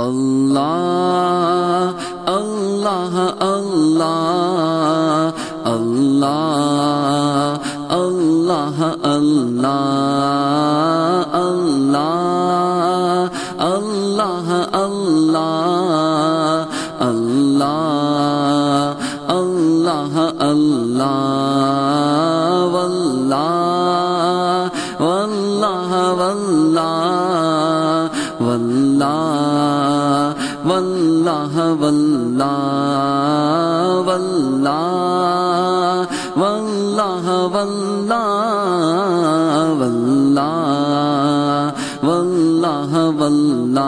Allah. واللہ واللہ واللہ واللہ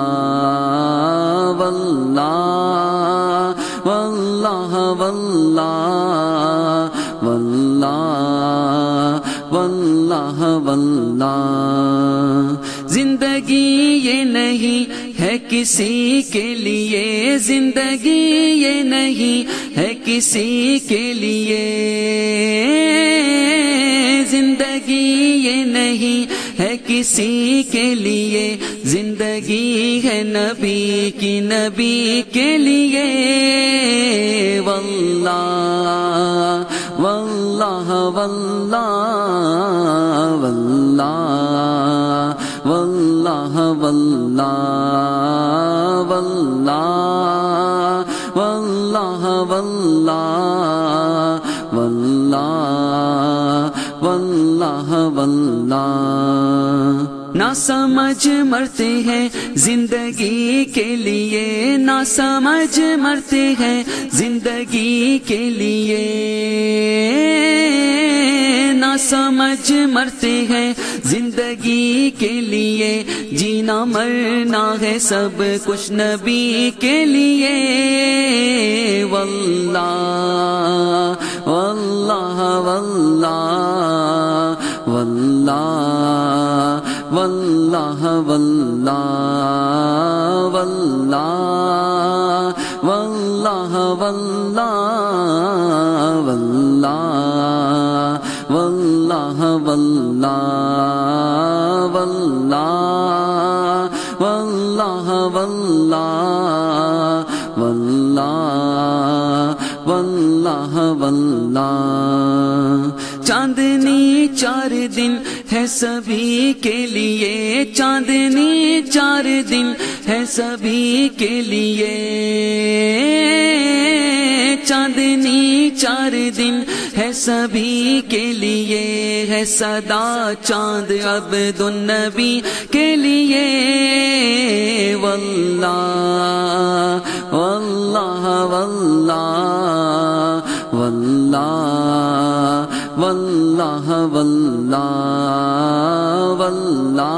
واللہ واللہ واللہ واللہ واللہ واللہ زندگی یہ نہیں ہے کسی کے لیے زندگی یہ نہیں ہے کسی کے لیے زندگی یہ نہیں ہے کسی کے لیے زندگی ہے نبی کی نبی کے لیے واللہ واللہ واللہ واللہ واللہ واللہ واللہ واللہ واللہ واللہ واللہ نہ سمجھ مرتے ہیں زندگی کے لیے نہ سمجھ مرتے ہیں زندگی کے لیے۔ سمجھ مرتے ہیں زندگی کے لیے، جینا مرنا ہے سب کچھ نبی کے لیے۔ واللہ واللہ واللہ واللہ واللہ واللہ۔ واللہ واللہ واللہ واللہ واللہ واللہ چاندنی چار دن ہے سبھی کے لیے، چاندنی چار دن ہے سبھی کے لیے۔ چاندنی چار دن ہے سبھی کے لیے، ہے صدا چاند عبد النبی کے لیے۔ واللہ واللہ واللہ واللہ واللہ واللہ واللہ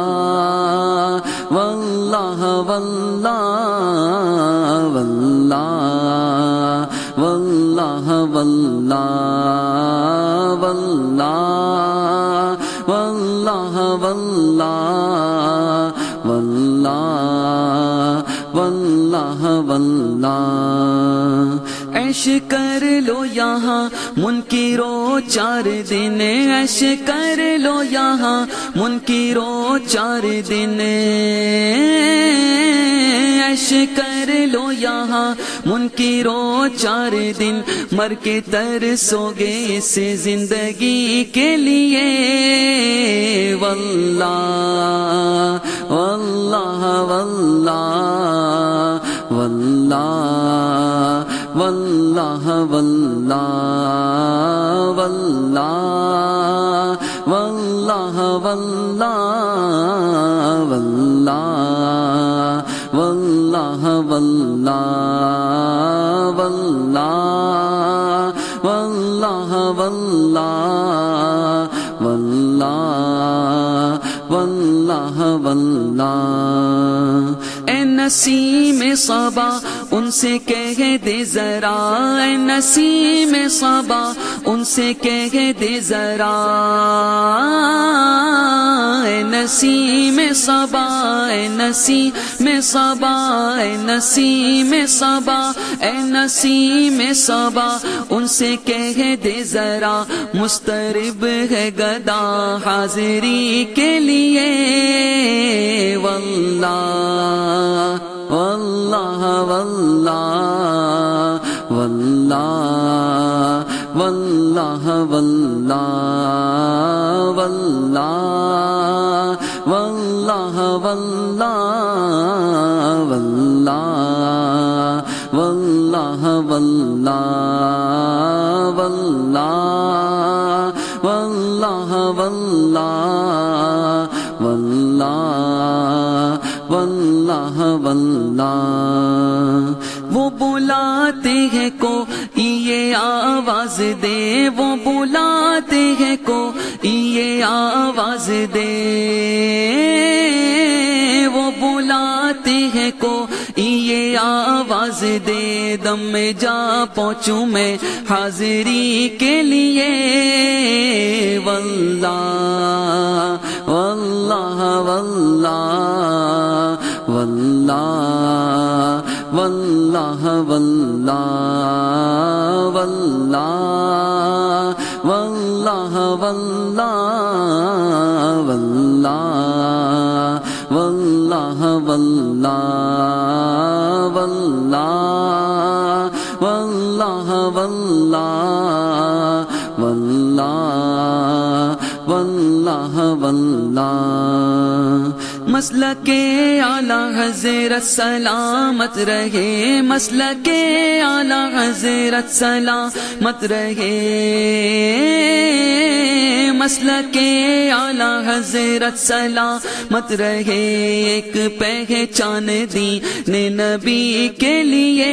واللہ واللہ اللہ واللہ واللہ ایش کر لو یہاں منکرو چار دن۔ ایش کر لو یہاں منکرو چار دن۔ ایش کر لو یہاں منکرو چار دن۔ مر کے ترسو گے اس زندگی کے لیے۔ واللہ۔ واللہ واللہ واللہ واللہ واللہ واللہ واللہ واللہ واللہ واللہ واللہ واللہ واللہ واللہ نسیم صبا، ان سے کہہ دے ذرا، اے نسیم صبا، ان سے کہہ دے ذرا۔ اے نسیم صبا، اے نسیم صبا، اے نسیم صبا، اے نسیم صبا۔ ان سے کہہ دے ذرا، مسترب ہے گدا حاضری کے لیے۔ واللہ واللہ واللہ واللہ واللہ واللہ واللہ۔ واللہ واللہ واللہ واللہ واللہ واللہ واللہ واللہ واللہ واللہ وہ بلاتے ہیں کو یہ آواز دے، وہ بلاتے ہیں کو یہ آواز دے۔ بلاتے ہیں کو؟ یہ آواز دے دم میں جا پہنچوں میں حاضری کے لیے۔ واللہ واللہ واللہ واللہ واللہ واللہ واللہ واللہ واللہ واللہ واللہ مسئلہ کے اعلی حضرت سلامت رہے۔ مسئلہ کے اعلی حضرت سلامت رہے۔ مسئلہ کے اعلی حضرت سلامت رہے۔ ایک پہچان دی نے نبی کے لیے۔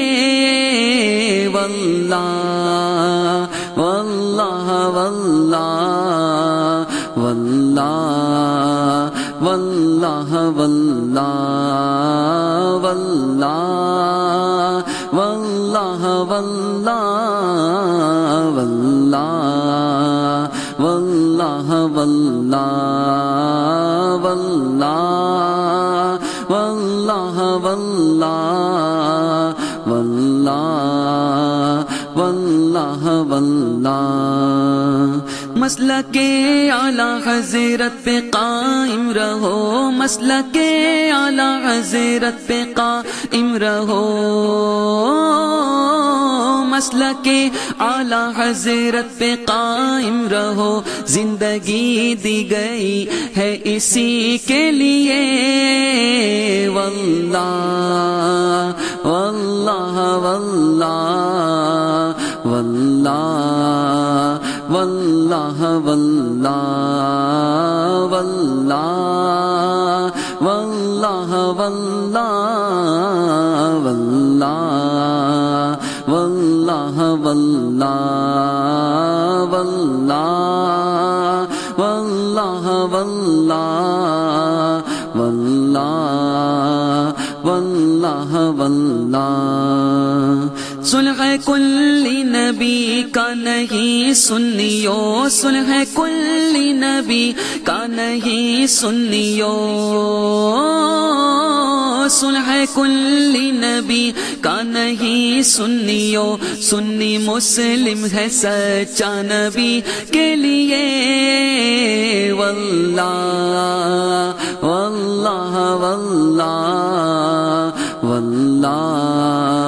واللہ واللہ واللہ واللہ۔ واللہ واللہ واللہ واللہ واللہ واللہ واللہ واللہ واللہ واللہ واللہ مسئلہ کے اعلی حضرت پہ قائم رہو مسئلہ کے اعلی حضرت پہ قائم رہو۔ مسئلہ کے اعلی حضرت پہ قائم رہو۔ زندگی دی گئی ہے اسی کے لیے۔ واللہ واللہ واللہ واللہ۔ واللہ واللہ واللہ واللہ واللہ واللہ واللہ واللہ واللہ واللہ واللہ واللہ واللہ واللہ سلح کل نبی کا نہیں سنیو سلح کل نبی کا نہیں سنیو۔ سلح کل نبی کا نہیں سنیو۔ سنی مسلم ہے سچا نبی کے لیے۔ واللہ واللہ واللہ واللہ۔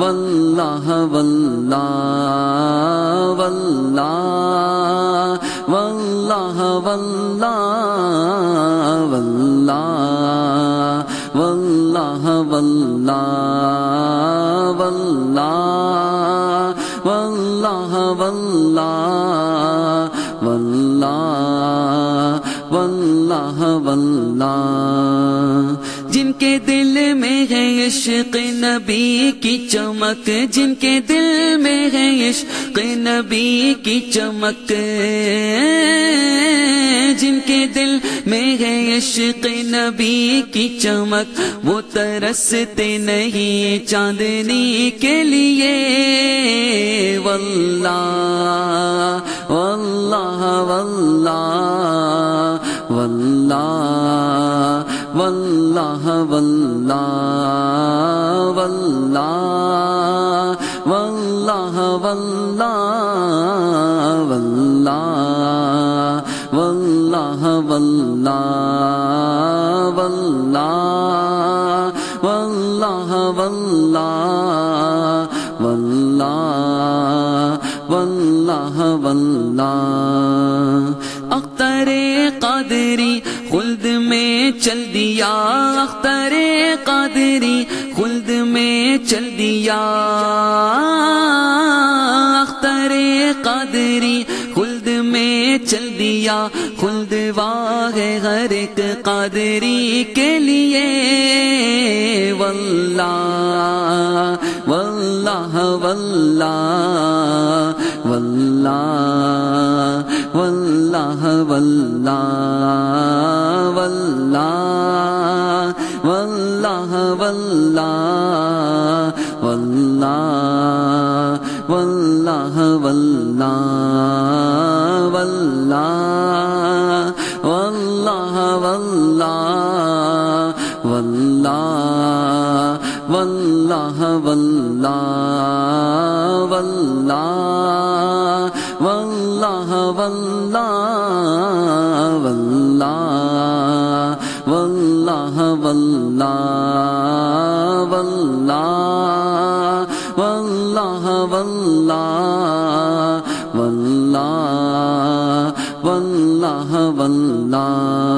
واللہ واللہ واللہ واللہ واللہ واللہ واللہ واللہ واللہ واللہ واللہ واللہ واللہ واللہ کے دل میں ہے عشق نبی کی چمک، جن کے دل میں ہے عشق نبی کی چمک۔ جن کے دل میں ہے عشق نبی کی چمک، وہ ترستے نہیں چاندنی کے لیے۔ واللہ واللہ واللہ واللہ واللہ واللہ واللہ واللہ واللہ واللہ واللہ واللہ دیا اختر قادری خلد میں چل دیا، خلد واہ ہر ایک قادری کے لیے۔ واللہ واللہ واللہ واللہ واللہ واللہ واللہ واللہ واللہ۔ واللہ واللہ واللہ واللہ واللہ واللہ واللہ واللہ واللہ واللہ واللہ واللہ واللہ واللہ واللہ 啊